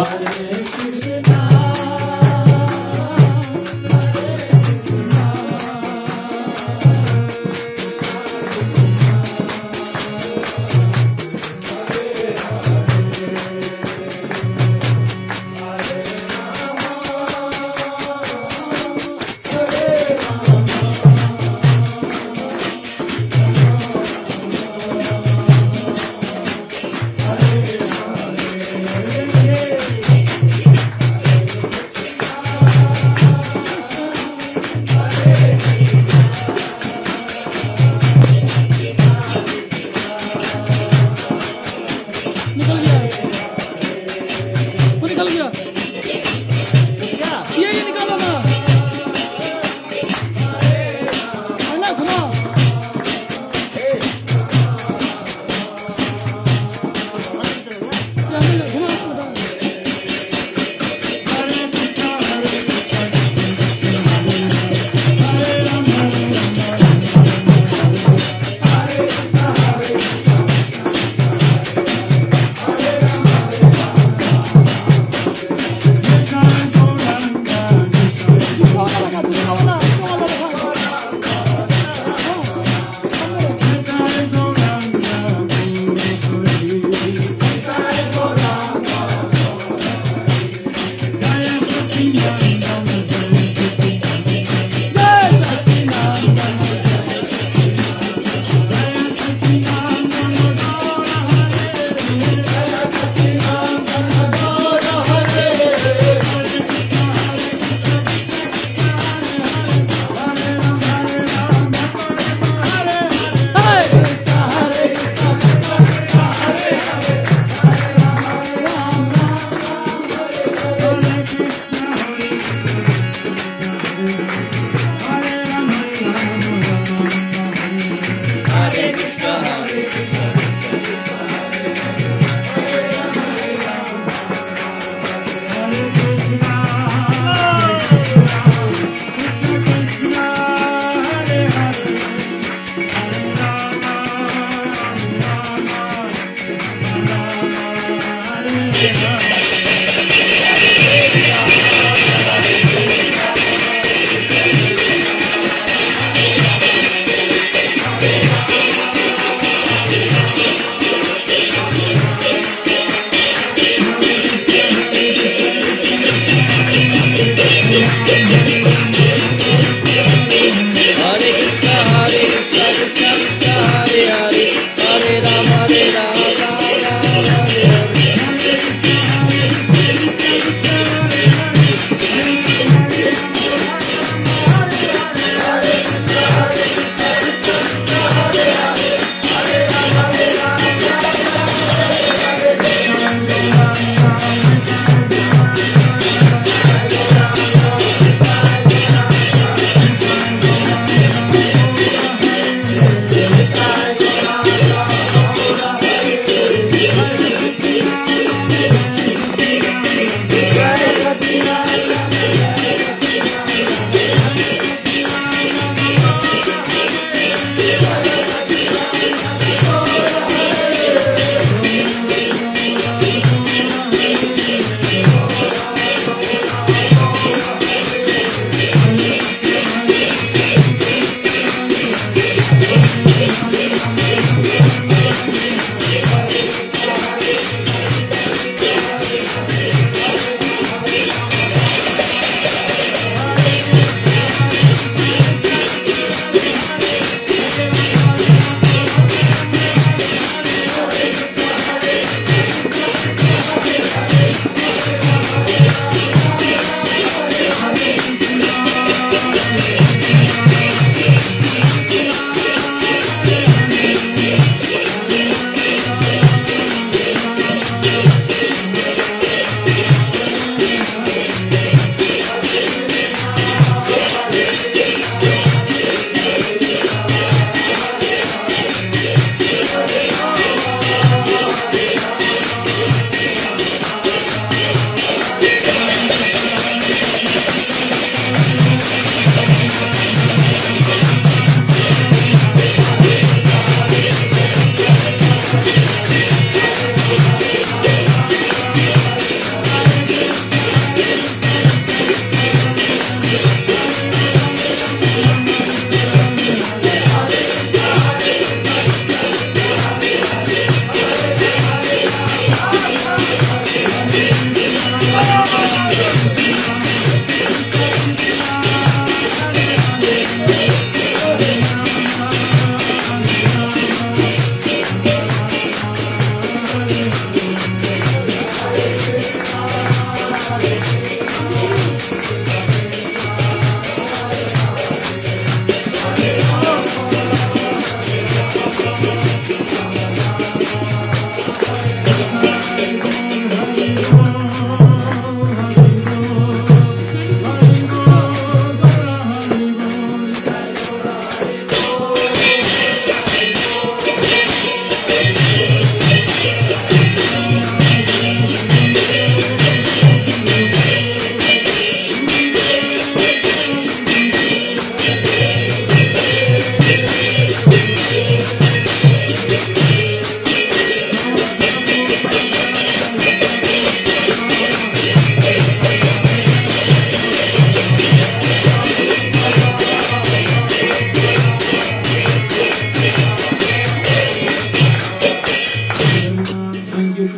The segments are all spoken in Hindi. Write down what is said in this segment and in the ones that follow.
निकल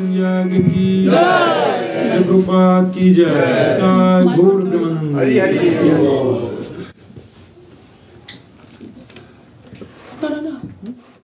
याग की जय प्रभुपाद की जय घोर हरि हरि